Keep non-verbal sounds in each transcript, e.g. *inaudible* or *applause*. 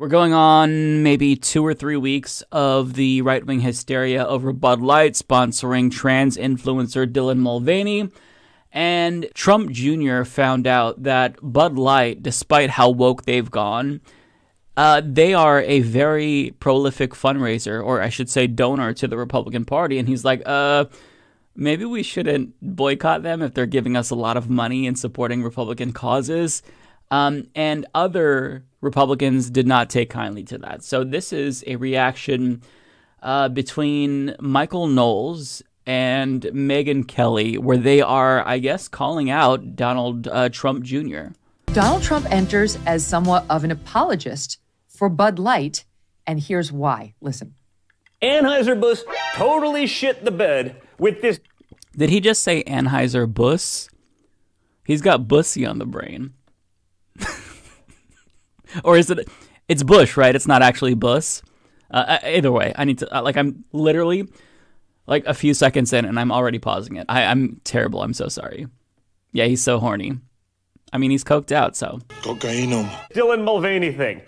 We're going on maybe two or three weeks of the right wing hysteria over Bud Light sponsoring trans influencer Dylan Mulvaney. And Trump Jr. found out that Bud Light, despite how woke they've gone, uh, they are a very prolific fundraiser, or I should say, donor to the Republican Party. And he's like, uh, maybe we shouldn't boycott them if they're giving us a lot of money and supporting Republican causes. Um, and other Republicans did not take kindly to that. So this is a reaction uh, between Michael Knowles and Megyn Kelly, where they are, I guess, calling out Donald uh, Trump Jr. Donald Trump enters as somewhat of an apologist for Bud Light, and here's why. Listen. Anheuser-Busch totally shit the bed with this. Did he just say Anheuser-Busch? He's got bussy on the brain. Or is it? It's Bush, right? It's not actually Bus. Uh, either way, I need to uh, like. I'm literally like a few seconds in, and I'm already pausing it. I, I'm terrible. I'm so sorry. Yeah, he's so horny. I mean, he's coked out, so. Cocaine. Dylan Mulvaney thing.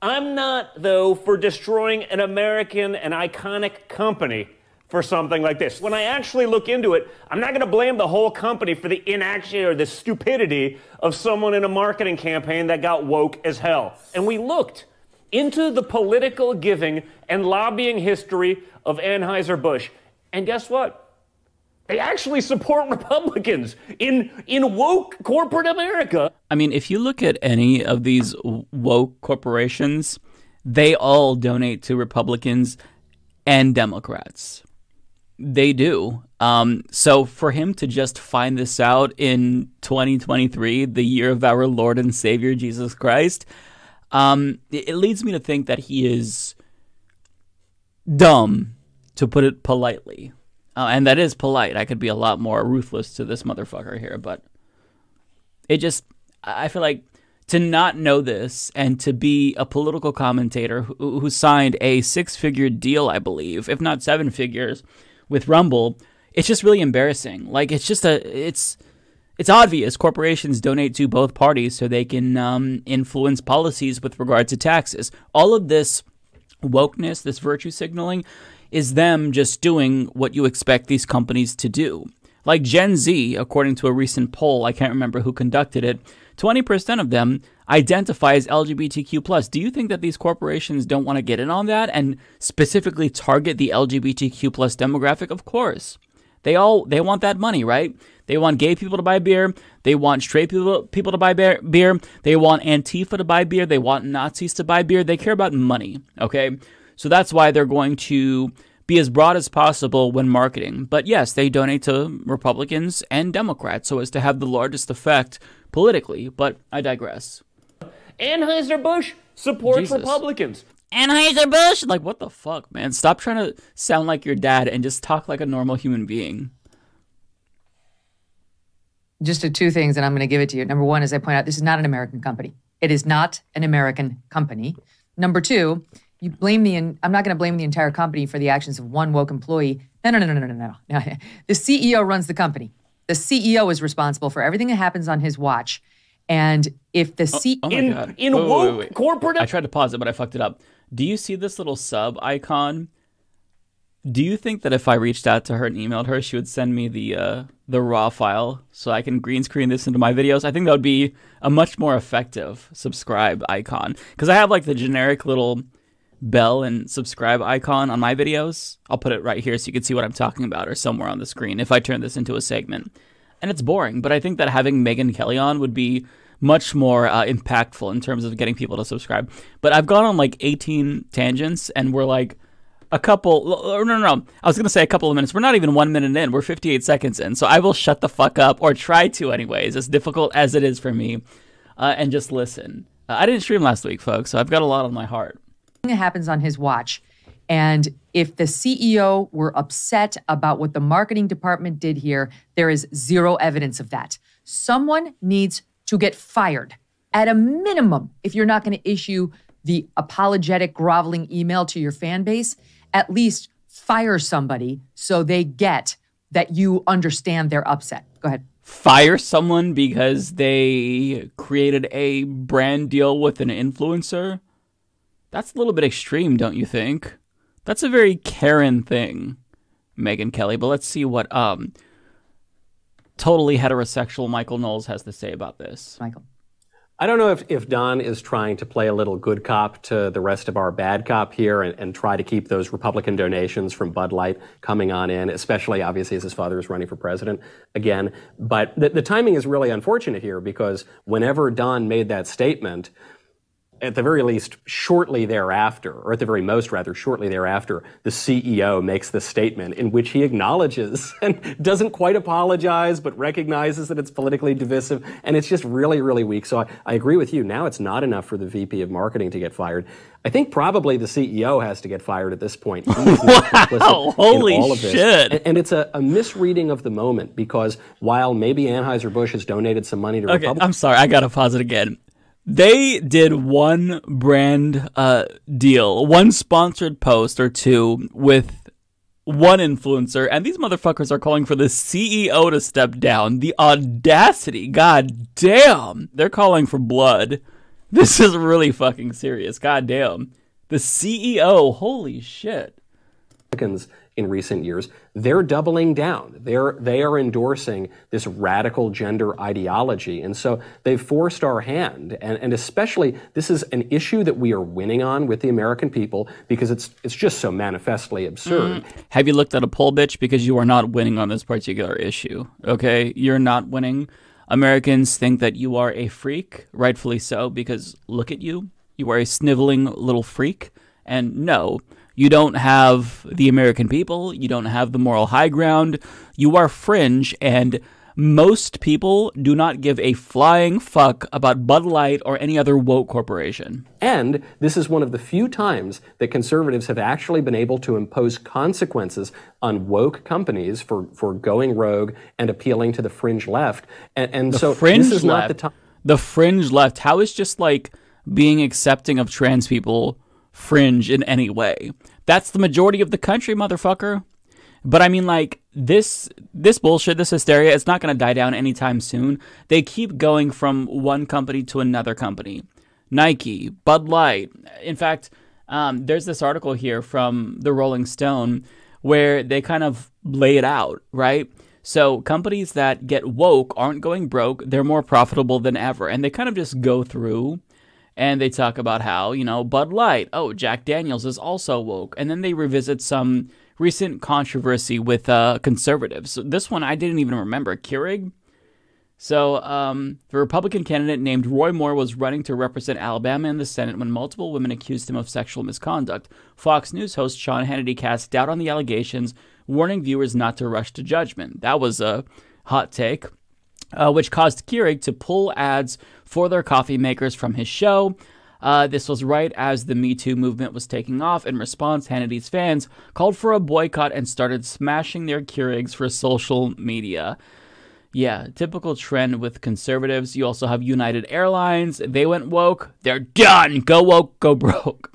I'm not, though, for destroying an American and iconic company for something like this. When I actually look into it, I'm not going to blame the whole company for the inaction or the stupidity of someone in a marketing campaign that got woke as hell. And we looked into the political giving and lobbying history of Anheuser-Busch. And guess what? They actually support *laughs* Republicans in in woke corporate America. I mean, if you look at any of these woke corporations, they all donate to Republicans and Democrats. They do. Um, so for him to just find this out in 2023, the year of our Lord and Savior Jesus Christ, um, it, leads me to think that he is dumb, to put it politely. Uh, and that is polite. I could be a lot more ruthless to this motherfucker here, but it just, I feel like to not know this and to be a political commentator who, who signed a six figure deal, I believe, if not seven figures with Rumble, it's just really embarrassing. Like it's just a it's it's obvious corporations donate to both parties so they can um, influence policies with regard to taxes. All of this wokeness, this virtue signaling, is them just doing what you expect these companies to do. Like Gen Z, according to a recent poll, I can't remember who conducted it, 20% of them identify as LGBTQ+. Do you think that these corporations don't want to get in on that and specifically target the LGBTQ+ demographic? Of course. They all they want that money, right? They want gay people to buy beer. They want straight people people to buy beer. They want Antifa to buy beer. They want Nazis to buy beer. They care about money, okay? So that's why they're going to be as broad as possible when marketing. But yes, they donate to Republicans and Democrats so as to have the largest effect politically. But I digress. Anheuser-Busch supports Jesus. Republicans. Anheuser-Busch? Like, what the fuck, man? Stop trying to sound like your dad and just talk like a normal human being. Just two things, and I'm going to give it to you. Number one, as I point out, this is not an American company. It is not an American company. Number two, you blame the, I'm not going to blame the entire company for the actions of one woke employee. No, no, no, no, no, no, no. *laughs* The CEO runs the company. The CEO is responsible for everything that happens on his watch. And if the CEO oh, oh in God. in wait, woke wait, wait. corporate, I tried to pause it, but I fucked it up. Do you see this little sub icon? Do you think that if I reached out to her and emailed her, she would send me the uh, the raw file so I can green screen this into my videos? I think that would be a much more effective subscribe icon because I have like the generic little bell and subscribe icon on my videos. I'll put it right here so you can see what I'm talking about or somewhere on the screen if I turn this into a segment and it's boring. But I think that having Megyn Kelly on would be much more uh, impactful in terms of getting people to subscribe. But I've gone on like 18 tangents, and we're like a couple. No, no, no. I was gonna say a couple of minutes. We're not even one minute in. We're 58 seconds in. So I will shut the fuck up, or try to, anyways. As difficult as it is for me, uh, and just listen. Uh, I didn't stream last week, folks, so I've got a lot on my heart. It happens on his watch. And if the CEO were upset about what the marketing department did here, there is zero evidence of that. Someone needs to get fired. At a minimum, if you're not going to issue the apologetic, groveling email to your fan base, at least fire somebody so they get that you understand they're upset. Go ahead. Fire someone because they created a brand deal with an influencer? That's a little bit extreme, don't you think? That's a very Karen thing, Megyn Kelly. But let's see what um totally heterosexual Michael Knowles has to say about this. Michael. I don't know if, if Don is trying to play a little good cop to the rest of our bad cop here and, and try to keep those Republican donations from Bud Light coming on in, especially obviously as his father is running for president again. But the, the timing is really unfortunate here because whenever Don made that statement, at the very least, shortly thereafter, or at the very most, rather, shortly thereafter, the CEO makes the statement in which he acknowledges *laughs* and doesn't quite apologize, but recognizes that it's politically divisive. And it's just really, really weak. So I, I agree with you. Now it's not enough for the VP of marketing to get fired. I think probably the CEO has to get fired at this point. *laughs* wow, holy shit. And, and, it's a, a, misreading of the moment because while maybe Anheuser-Busch has donated some money to okay, Republicans. I'm sorry, I got to pause it again. They did one brand uh, deal, one sponsored post or two with one influencer, and these motherfuckers are calling for the CEO to step down. The audacity, god damn. They're calling for blood. This is really fucking serious. God damn. The CEO, holy shit. In recent years, they're doubling down. They're they are endorsing this radical gender ideology, and so they've forced our hand. And, and especially, this is an issue that we are winning on with the American people because it's it's just so manifestly absurd. Mm. Have you looked at a poll, bitch? Because you are not winning on this particular issue. Okay, you're not winning. Americans think that you are a freak, rightfully so, because look at you. You are a sniveling little freak. And no, you don't have the American people. You don't have the moral high ground. You are fringe, and most people do not give a flying fuck about Bud Light or any other woke corporation. And this is one of the few times that conservatives have actually been able to impose consequences on woke companies for, for going rogue and appealing to the fringe left. And, and so fringe this is left, not the time. The fringe left. How is just like being accepting of trans people fringe in any way. That's the majority of the country, motherfucker. But I mean, like this this bullshit, this hysteria, it's not going to die down anytime soon. They keep going from one company to another company. Nike, Bud Light. In fact, um, there's this article here from the Rolling Stone where they kind of lay it out, right? So companies that get woke aren't going broke; they're more profitable than ever, and they kind of just go through and they talk about how, you know, Bud Light, oh, Jack Daniels is also woke. And then they revisit some recent controversy with uh, conservatives. So this one I didn't even remember. Keurig? So, um, the Republican candidate named Roy Moore was running to represent Alabama in the Senate when multiple women accused him of sexual misconduct. Fox News host Sean Hannity cast doubt on the allegations, warning viewers not to rush to judgment. That was a hot take uh, which caused Keurig to pull ads for their coffee makers from his show. Uh, this was right as the Me Too movement was taking off. In response, Hannity's fans called for a boycott and started smashing their Keurigs for social media. Yeah, typical trend with conservatives. You also have United Airlines. They went woke. They're done. Go woke, go broke.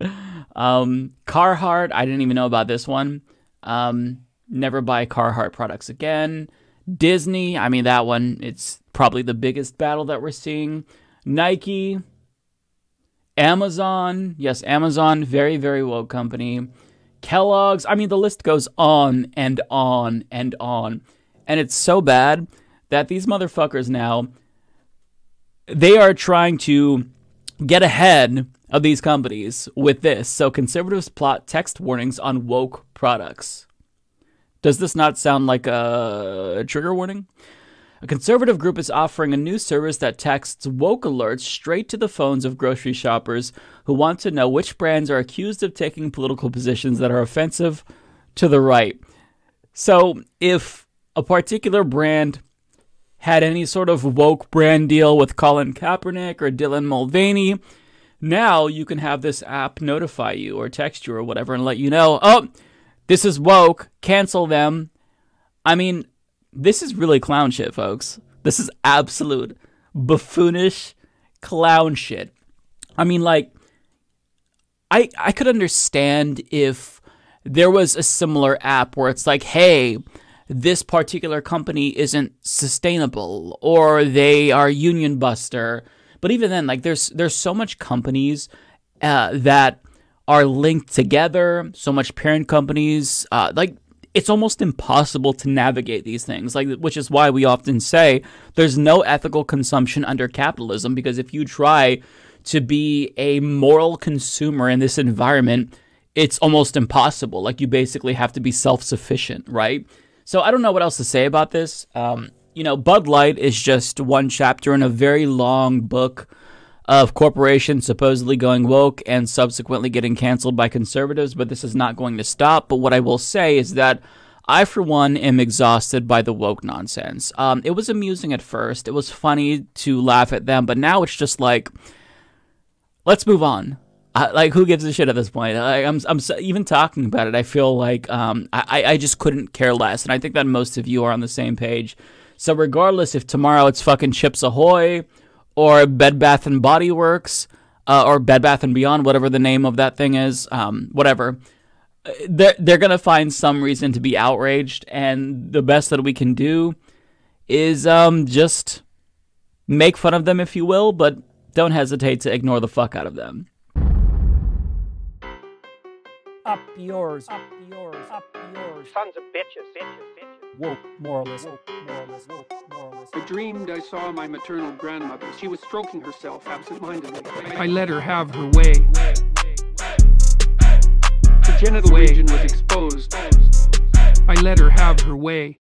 *laughs* um, Carhartt. I didn't even know about this one. Um, never buy Carhartt products again. Disney, I mean, that one, it's probably the biggest battle that we're seeing. Nike, Amazon, yes, Amazon, very, very woke company. Kellogg's, I mean, the list goes on and on and on. And it's so bad that these motherfuckers now, they are trying to get ahead of these companies with this. So conservatives plot text warnings on woke products. Does this not sound like a trigger warning? A conservative group is offering a new service that texts woke alerts straight to the phones of grocery shoppers who want to know which brands are accused of taking political positions that are offensive to the right. So, if a particular brand had any sort of woke brand deal with Colin Kaepernick or Dylan Mulvaney, now you can have this app notify you or text you or whatever and let you know, oh, this is woke. Cancel them. I mean, this is really clown shit, folks. This is absolute buffoonish clown shit. I mean, like, I I could understand if there was a similar app where it's like, hey, this particular company isn't sustainable or they are union buster. But even then, like, there's there's so much companies uh, that are linked together, so much parent companies, uh, like it's almost impossible to navigate these things like which is why we often say there's no ethical consumption under capitalism because if you try to be a moral consumer in this environment it's almost impossible. Like you basically have to be self-sufficient right? So i don't know what else to say about this. Um, you know bud light is just one chapter in a very long book of corporations supposedly going woke and subsequently getting canceled by conservatives, but this is not going to stop. But what I will say is that I, for one, am exhausted by the woke nonsense. Um, it was amusing at first, it was funny to laugh at them, but now it's just like, let's move on. I, like who gives a shit at this point? I, am I'm, I'm even talking about it. I feel like um, I, I just couldn't care less, and I think that most of you are on the same page. So regardless if tomorrow it's fucking Chips Ahoy or Bed Bath and Body Works uh, or Bed Bath and Beyond, whatever the name of that thing is, um, whatever. They're they're gonna find some reason to be outraged, and the best that we can do is um, just make fun of them, if you will, but don't hesitate to ignore the fuck out of them. Up yours, up yours, up yours. Sons of bitches, bitches, bitches woke moralist, woke moralist, woke moralist. I dreamed I saw my maternal grandmother. She was stroking herself absent-mindedly. I let her have her way. Her genital region was exposed. I let her have her way.